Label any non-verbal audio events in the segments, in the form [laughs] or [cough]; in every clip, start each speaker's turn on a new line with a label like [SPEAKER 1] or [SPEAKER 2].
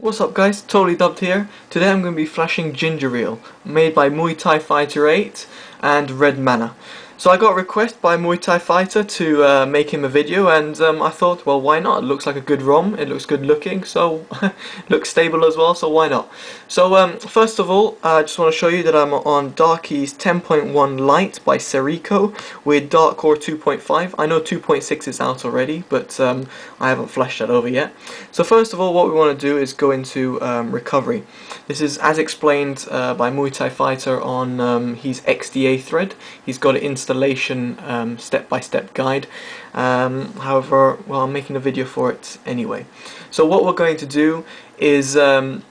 [SPEAKER 1] What's up guys, Totally Dubbed here. Today I'm going to be flashing Ginger Real, made by Muay Thai Fighter 8 and Redmaner. So I got a request by Muay Thai Fighter to uh, make him a video and um, I thought, well why not? It looks like a good ROM, it looks good looking, so [laughs] looks stable as well, so why not? So um, first of all, I just want to show you that I'm on Darky's 10.1 Lite by Serico with Dark Core 2.5. I know 2.6 is out already, but um, I haven't flashed that over yet. So first of all, what we want to do is go into um, recovery. This is as explained uh, by Muay Thai Fighter on um, his XDA thread. He's got it installed installation um, step-by-step -step guide. Um, however, well, I'm making a video for it anyway. So what we're going to do is um,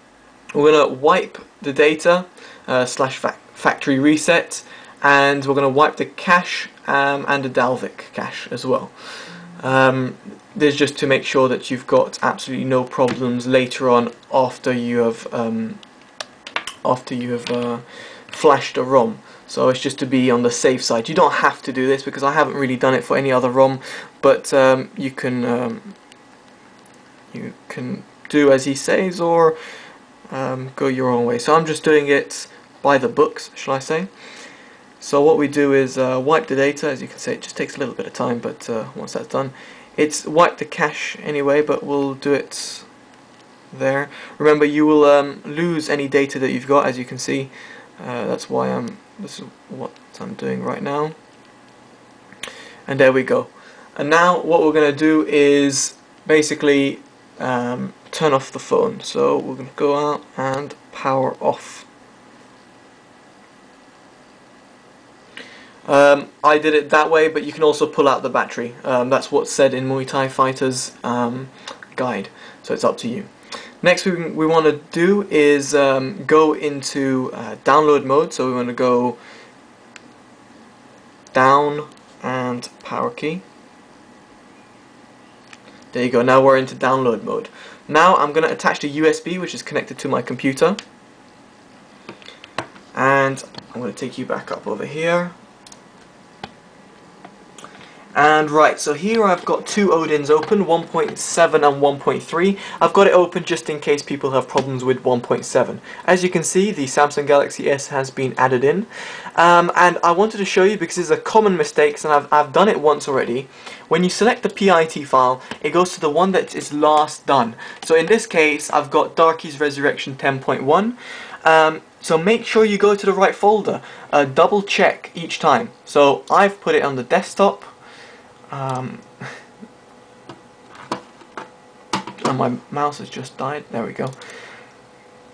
[SPEAKER 1] we're going to wipe the data uh, slash fa factory reset and we're going to wipe the cache um, and the Dalvik cache as well. Um, this is just to make sure that you've got absolutely no problems later on after you have after you have uh, flashed a ROM. So it's just to be on the safe side. You don't have to do this because I haven't really done it for any other ROM, but um, you can um, you can do as he says or um, go your own way. So I'm just doing it by the books, shall I say. So what we do is uh, wipe the data, as you can see it just takes a little bit of time, but uh, once that's done, it's wipe the cache anyway, but we'll do it there. Remember you will um, lose any data that you've got, as you can see. Uh, that's why I'm this is what I'm doing right now. And there we go. And now what we're going to do is basically um, turn off the phone. So we're going to go out and power off. Um, I did it that way but you can also pull out the battery. Um, that's what's said in Muay Thai Fighters um, guide. So it's up to you Next we, we want to do is um, go into uh, download mode. So we want to go down and power key. There you go, now we're into download mode. Now I'm going to attach the USB which is connected to my computer. And I'm going to take you back up over here. And right, so here I've got two Odins open, 1.7 and 1.3. I've got it open just in case people have problems with 1.7. As you can see, the Samsung Galaxy S has been added in. Um, and I wanted to show you because it's a common mistake, and I've, I've done it once already. When you select the PIT file, it goes to the one that is last done. So in this case, I've got Darky's Resurrection 10.1. Um, so make sure you go to the right folder. Uh, double check each time. So I've put it on the desktop um, and my mouse has just died. There we go.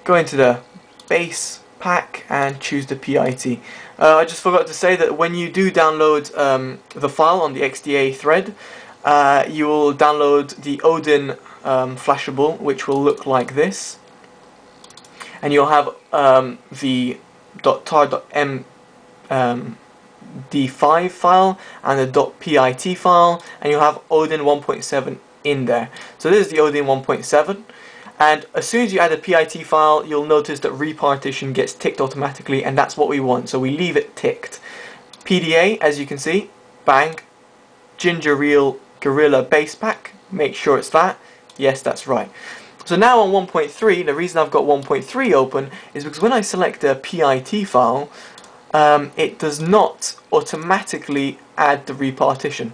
[SPEAKER 1] Go into the base pack and choose the PIT. Uh, I just forgot to say that when you do download um, the file on the XDA thread, uh, you will download the Odin um, flashable, which will look like this. And you'll have um, the .tar.m um, D5 file and the .pit file and you'll have Odin 1.7 in there. So this is the Odin 1.7 and as soon as you add a PIT file you'll notice that repartition gets ticked automatically and that's what we want so we leave it ticked. PDA as you can see, bang, Ginger Real Gorilla base pack, make sure it's that, yes that's right. So now on 1.3, the reason I've got 1.3 open is because when I select a PIT file, um, it does not automatically add the repartition.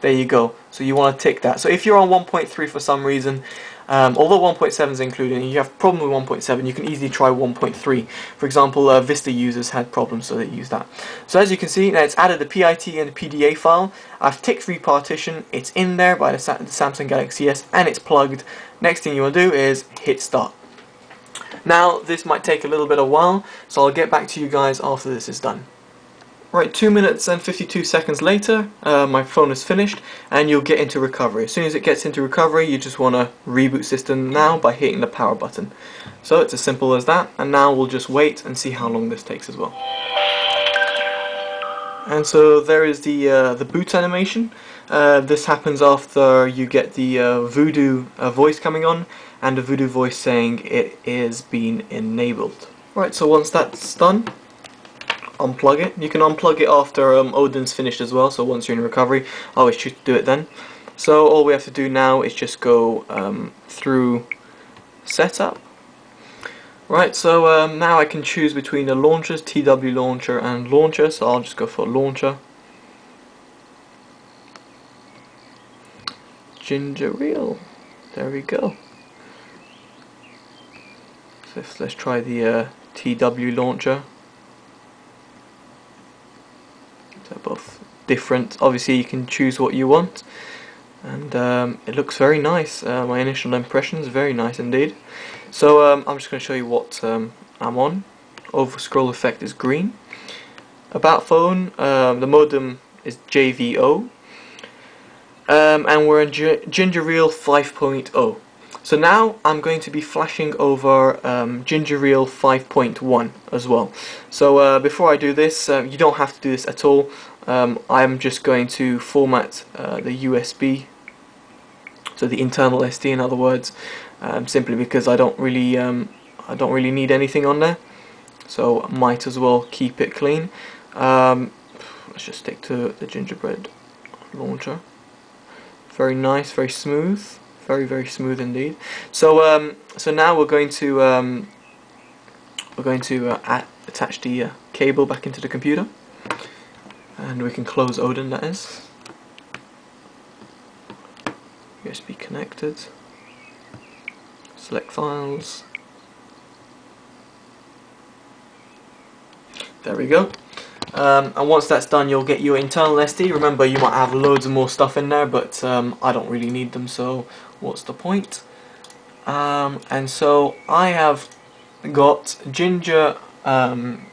[SPEAKER 1] There you go. So you want to tick that. So if you're on 1.3 for some reason, um, although 1.7 is included and you have problem with 1.7, you can easily try 1.3. For example, uh, Vista users had problems so they use that. So as you can see, now it's added the PIT and the PDA file. I've ticked repartition, it's in there by the, the Samsung Galaxy S and it's plugged. Next thing you want to do is hit start. Now, this might take a little bit of while, so I'll get back to you guys after this is done. Right, 2 minutes and 52 seconds later, uh, my phone is finished, and you'll get into recovery. As soon as it gets into recovery, you just want to reboot system now by hitting the power button. So it's as simple as that, and now we'll just wait and see how long this takes as well. And so there is the uh, the boot animation. Uh, this happens after you get the uh, Voodoo uh, voice coming on, and the Voodoo voice saying it is being enabled. Right, so once that's done, unplug it. You can unplug it after um, Odin's finished as well, so once you're in recovery, I always choose to do it then. So all we have to do now is just go um, through setup. Right, so um, now I can choose between the launchers, TW launcher and launcher, so I'll just go for launcher. Ginger Real, there we go. So let's try the uh, TW launcher. They're both different, obviously you can choose what you want and um, it looks very nice. Uh, my initial impression is very nice indeed. So um, I'm just going to show you what um, I'm on. Over scroll effect is green. About phone, um, the modem is JVO, um, and we're in G Ginger Real 5.0. So now I'm going to be flashing over um, Ginger Real 5.1 as well. So uh, before I do this, uh, you don't have to do this at all. Um, I'm just going to format uh, the USB so the internal SD in other words um, simply because I don't really um, I don't really need anything on there so I might as well keep it clean um, let's just stick to the gingerbread launcher very nice very smooth very very smooth indeed. So um, so now we're going to um, we're going to uh, attach the uh, cable back into the computer. And we can close Odin that is. USB connected, select files, there we go. Um, and once that's done you'll get your internal SD, remember you might have loads of more stuff in there but um, I don't really need them so what's the point. Um, and so I have got Ginger um,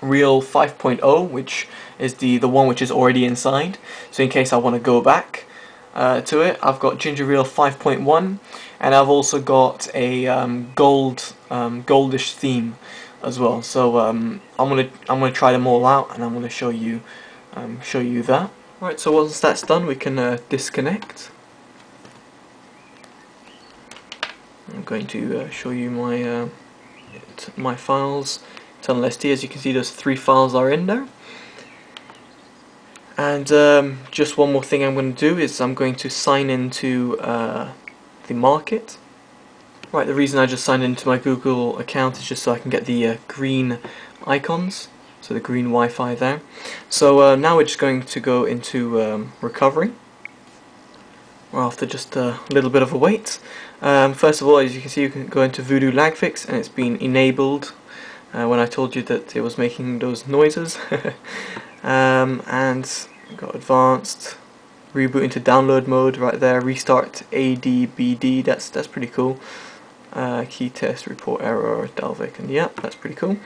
[SPEAKER 1] Reel 5.0 which is the, the one which is already inside so in case I want to go back uh, to it. I've got Ginger Real 5.1 and I've also got a um, gold um, goldish theme as well. So um, I'm gonna I'm gonna try them all out and I'm gonna show you um, show you that. Right, so once that's done, we can uh, disconnect. I'm going to uh, show you my uh, my files. SD, as you can see, those three files are in there. And um, just one more thing I'm going to do is I'm going to sign into uh, the market. Right, the reason I just signed into my Google account is just so I can get the uh, green icons, so the green Wi-Fi there. So uh, now we're just going to go into um, recovery. We're after just a little bit of a wait. Um, first of all, as you can see, you can go into Voodoo Lag Fix, and it's been enabled uh, when I told you that it was making those noises. [laughs] um, and got advanced reboot into download mode right there restart ADBD that's that's pretty cool uh, key test report error Dalvik and yeah that's pretty cool.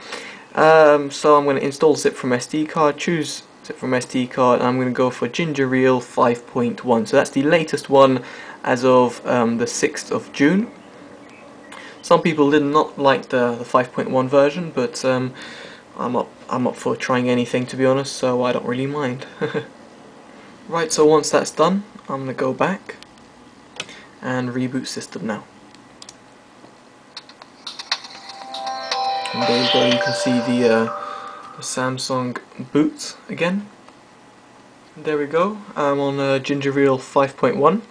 [SPEAKER 1] Um, so I'm going to install zip from SD card choose zip from SD card I'm going to go for Ginger Real 5.1 so that's the latest one as of um, the 6th of June. Some people did not like the, the 5.1 version but um, I'm up I'm up for trying anything to be honest so I don't really mind. [laughs] Right so once that's done I'm gonna go back and reboot system now there you can see the, uh, the Samsung boot again there we go I'm on uh, Ginger Real 5.1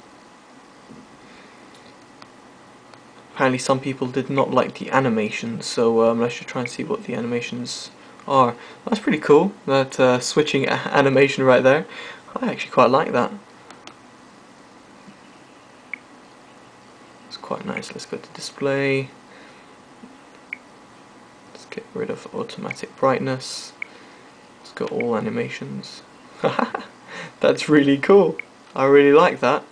[SPEAKER 1] apparently some people did not like the animations so um, let's just try and see what the animations are. That's pretty cool, that uh, switching animation right there. I actually quite like that. It's quite nice. Let's go to display. Get rid of automatic brightness. It's got all animations. [laughs] That's really cool. I really like that.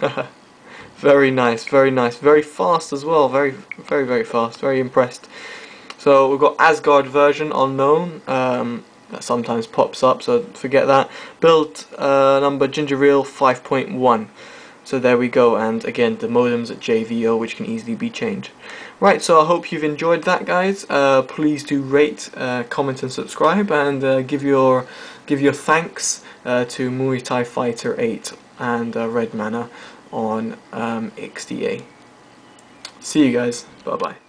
[SPEAKER 1] [laughs] very nice, very nice, very fast as well, very, very, very fast, very impressed. So we've got Asgard version unknown, um, that sometimes pops up, so forget that. Build uh, number Ginger Real 5.1. So there we go, and again, the modems at JVO, which can easily be changed. Right, so I hope you've enjoyed that, guys. Uh, please do rate, uh, comment, and subscribe, and uh, give your give your thanks uh, to Muay Thai Fighter 8 and uh, Redmaner on um, XDA. See you guys. Bye bye.